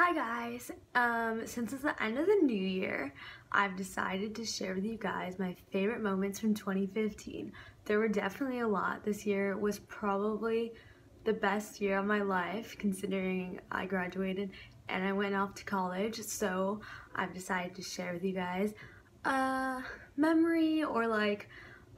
Hi guys, um, since it's the end of the new year, I've decided to share with you guys my favorite moments from 2015. There were definitely a lot. This year was probably the best year of my life considering I graduated and I went off to college, so I've decided to share with you guys a memory or like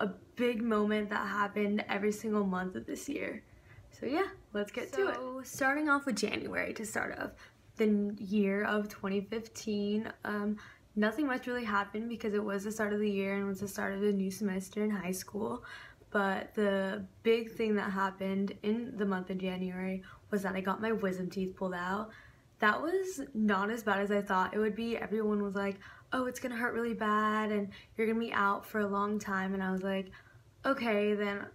a big moment that happened every single month of this year. So yeah, let's get so, to it. Starting off with January to start off the year of 2015. Um, nothing much really happened because it was the start of the year and it was the start of the new semester in high school. But the big thing that happened in the month of January was that I got my wisdom teeth pulled out. That was not as bad as I thought it would be. Everyone was like, oh, it's gonna hurt really bad and you're gonna be out for a long time. And I was like, okay, then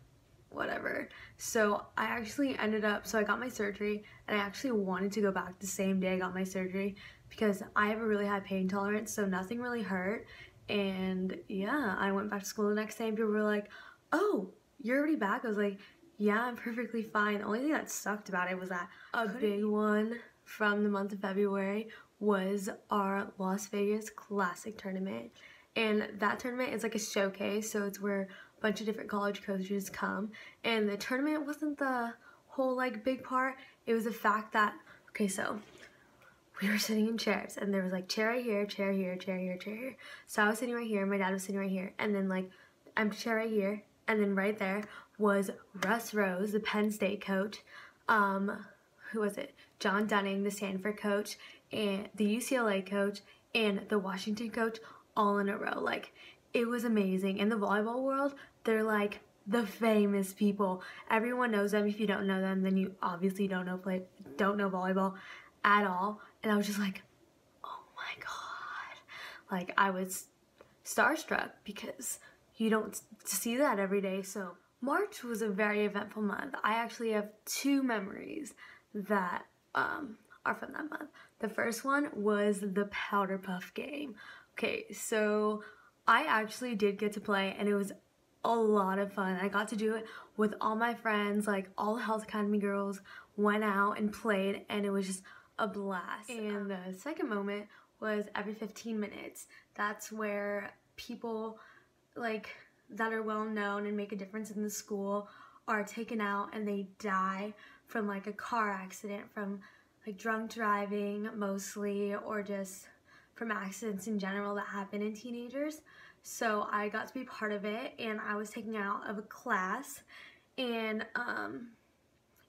whatever. So I actually ended up, so I got my surgery and I actually wanted to go back the same day I got my surgery because I have a really high pain tolerance so nothing really hurt and yeah, I went back to school the next day and people were like, oh, you're already back? I was like, yeah, I'm perfectly fine. The only thing that sucked about it was that a big one from the month of February was our Las Vegas Classic tournament. And that tournament is like a showcase, so it's where bunch of different college coaches come. And the tournament wasn't the whole like big part. It was the fact that okay so we were sitting in chairs and there was like chair right here chair here chair here chair here. So I was sitting right here my dad was sitting right here and then like empty chair right here and then right there was Russ Rose the Penn State coach um who was it? John Dunning the Stanford coach and the UCLA coach and the Washington coach all in a row. Like it was amazing. In the volleyball world, they're like the famous people. Everyone knows them. If you don't know them, then you obviously don't know play don't know volleyball at all. And I was just like, oh my god. Like I was starstruck because you don't see that every day. So March was a very eventful month. I actually have two memories that um, are from that month. The first one was the Powder Puff game. Okay, so I actually did get to play and it was a lot of fun. I got to do it with all my friends, like all the Health Academy girls went out and played and it was just a blast. And the second moment was every 15 minutes. That's where people like that are well known and make a difference in the school are taken out and they die from like a car accident, from like drunk driving mostly, or just from accidents in general that happen in teenagers. So I got to be part of it and I was taken out of a class and um,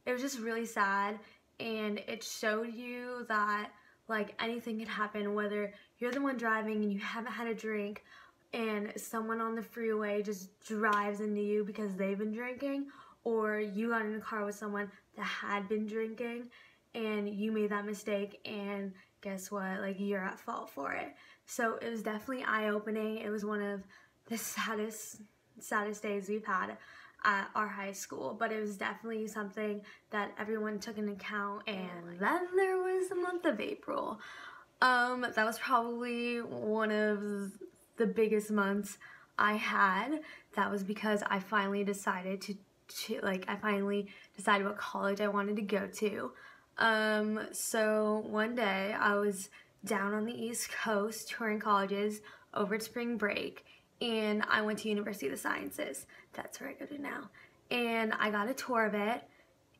it was just really sad and it showed you that like anything could happen whether you're the one driving and you haven't had a drink and someone on the freeway just drives into you because they've been drinking or you got in a car with someone that had been drinking and you made that mistake and guess what? Like you're at fault for it. So it was definitely eye-opening. It was one of the saddest saddest days we've had at our high school but it was definitely something that everyone took into account and then there was the month of April. Um that was probably one of the biggest months I had. That was because I finally decided to, to like I finally decided what college I wanted to go to um, so one day I was down on the East Coast touring colleges over spring break and I went to University of the Sciences. That's where I go to now. And I got a tour of it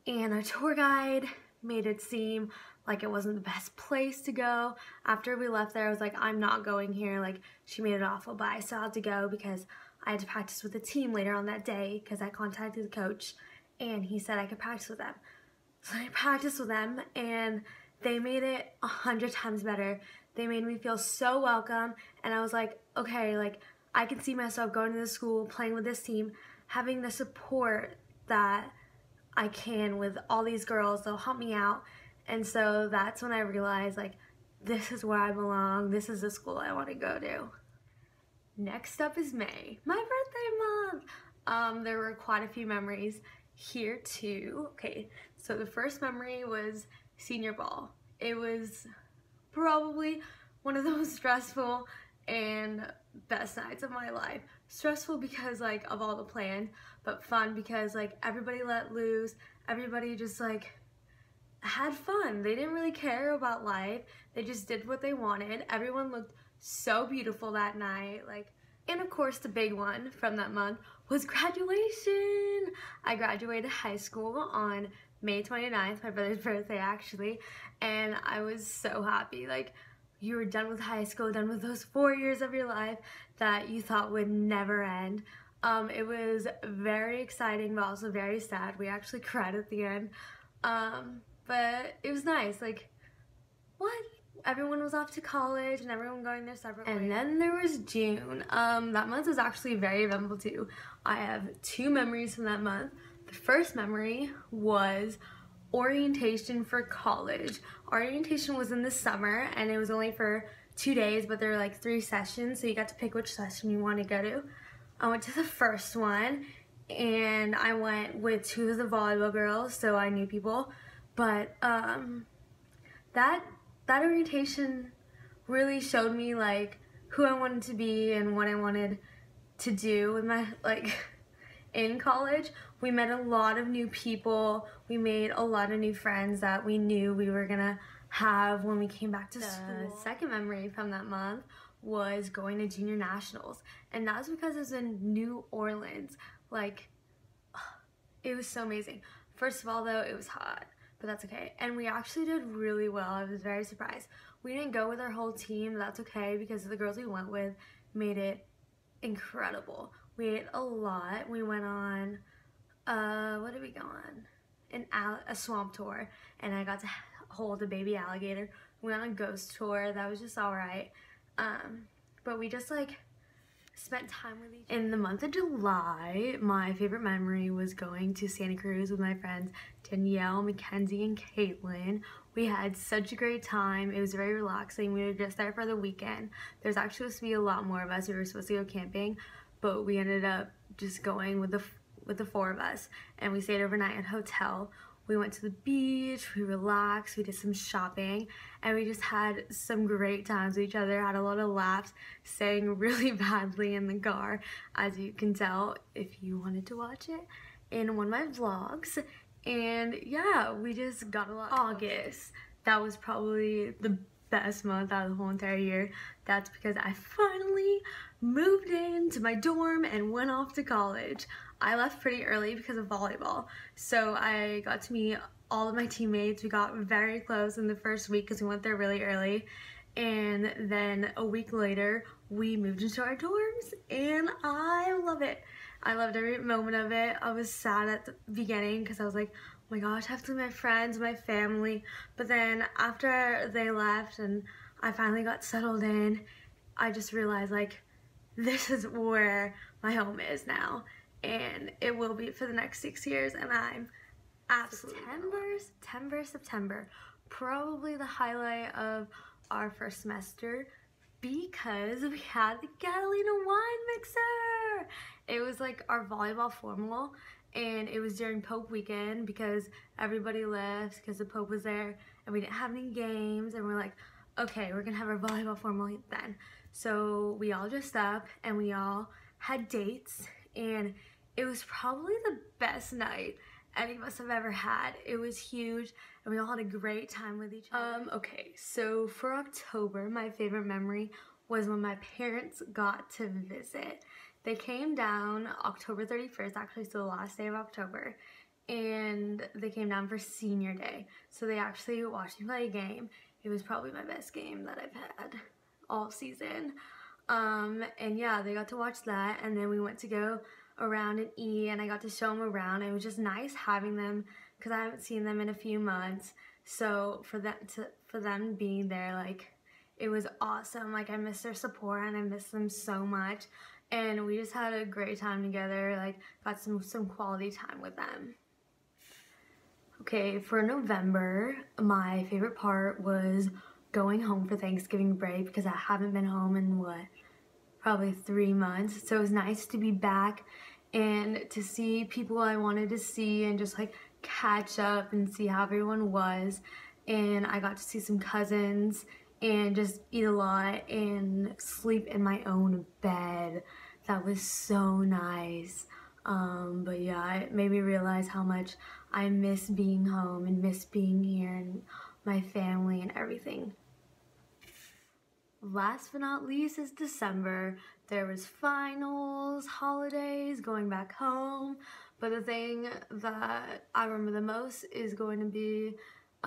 and our tour guide made it seem like it wasn't the best place to go. After we left there, I was like, I'm not going here. Like, she made it awful, but I still had to go because I had to practice with the team later on that day because I contacted the coach and he said I could practice with them. So I practiced with them and they made it a hundred times better. They made me feel so welcome and I was like, okay, like I can see myself going to the school, playing with this team, having the support that I can with all these girls. They'll help me out. And so that's when I realized like this is where I belong. This is the school I want to go to. Next up is May, my birthday month. Um, there were quite a few memories here too. Okay, so the first memory was senior ball. It was probably one of the most stressful and best nights of my life. Stressful because like of all the plans, but fun because like everybody let loose, everybody just like had fun. They didn't really care about life. They just did what they wanted. Everyone looked so beautiful that night. Like, and of course, the big one from that month was graduation. I graduated high school on May 29th, my brother's birthday actually, and I was so happy. Like, you were done with high school, done with those four years of your life that you thought would never end. Um, it was very exciting, but also very sad. We actually cried at the end. Um, but it was nice. Like, what? Everyone was off to college and everyone going their separate and ways. Then there was June. Um, that month was actually very eventful too. I have two memories from that month. The first memory was orientation for college. Orientation was in the summer and it was only for two days, but there were like three sessions, so you got to pick which session you want to go to. I went to the first one and I went with two of the volleyball girls, so I knew people. But um, that that orientation really showed me like who I wanted to be and what I wanted to do with my like in college. We met a lot of new people. We made a lot of new friends that we knew we were gonna have when we came back to school. the school. second memory from that month was going to junior nationals and that was because it was in New Orleans like it was so amazing first of all though it was hot but that's okay and we actually did really well I was very surprised we didn't go with our whole team that's okay because the girls we went with made it incredible we ate a lot we went on uh what did we go on an a swamp tour and I got to hold a baby alligator. We went on a ghost tour. That was just all right. Um, but we just like spent time with each other. In the month of July, my favorite memory was going to Santa Cruz with my friends Danielle, Mackenzie, and Caitlin. We had such a great time. It was very relaxing. We were just there for the weekend. There's actually supposed to be a lot more of us. We were supposed to go camping, but we ended up just going with the with the four of us, and we stayed overnight at a hotel. We went to the beach, we relaxed, we did some shopping, and we just had some great times with each other, had a lot of laughs, sang really badly in the car, as you can tell if you wanted to watch it in one of my vlogs. And yeah, we just got a lot. August, that was probably the best month out of the whole entire year. That's because I finally moved into my dorm and went off to college. I left pretty early because of volleyball. So I got to meet all of my teammates. We got very close in the first week because we went there really early. And then a week later, we moved into our dorms and I love it. I loved every moment of it. I was sad at the beginning because I was like, my gosh, I have to leave my friends, my family. But then after they left and I finally got settled in, I just realized like, this is where my home is now and it will be for the next six years and I'm absolutely September, September, September, probably the highlight of our first semester because we had the Catalina wine mixer. It was like our volleyball formal and it was during Pope weekend because everybody left because the Pope was there and we didn't have any games and we're like, okay, we're gonna have our volleyball formal then. So we all dressed up and we all had dates and it was probably the best night any of us have ever had. It was huge and we all had a great time with each other. Um, okay, so for October, my favorite memory was when my parents got to visit. They came down October 31st, actually so the last day of October, and they came down for senior day. So they actually watched me play a game. It was probably my best game that I've had all season. Um, and yeah, they got to watch that and then we went to go around and eat and I got to show them around. It was just nice having them because I haven't seen them in a few months. So for them to for them being there, like it was awesome. Like I miss their support and I miss them so much. And we just had a great time together, like got some some quality time with them. Okay, for November, my favorite part was going home for Thanksgiving break because I haven't been home in what probably three months. So it was nice to be back and to see people I wanted to see and just like catch up and see how everyone was. And I got to see some cousins and just eat a lot and sleep in my own bed. That was so nice. Um, but yeah, it made me realize how much I miss being home and miss being here and my family and everything. Last but not least is December. There was finals, holidays, going back home. But the thing that I remember the most is going to be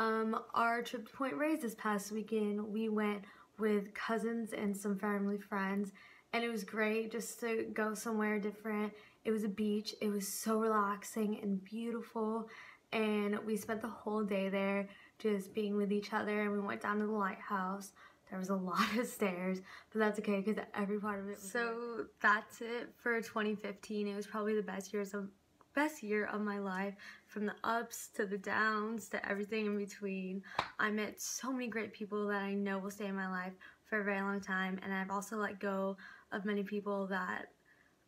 um, our trip to Point Reyes this past weekend. We went with cousins and some family friends and it was great just to go somewhere different. It was a beach. It was so relaxing and beautiful and we spent the whole day there just being with each other and we went down to the lighthouse. There was a lot of stairs, but that's okay because every part of it was So that's it for 2015. It was probably the best years of best year of my life from the ups to the downs to everything in between. I met so many great people that I know will stay in my life for a very long time and I've also let go of many people that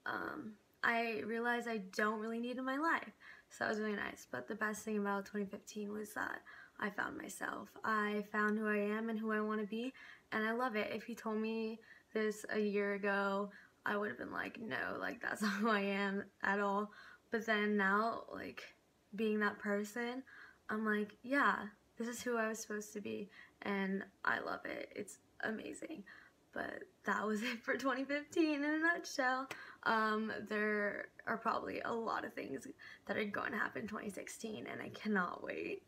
um, I realized I don't really need in my life. So that was really nice. But the best thing about 2015 was that I found myself. I found who I am and who I want to be, and I love it. If you told me this a year ago, I would have been like, no, like that's not who I am at all. But then now, like being that person, I'm like, yeah, this is who I was supposed to be, and I love it. It's amazing but that was it for 2015 in a nutshell. Um, there are probably a lot of things that are going to happen in 2016 and I cannot wait.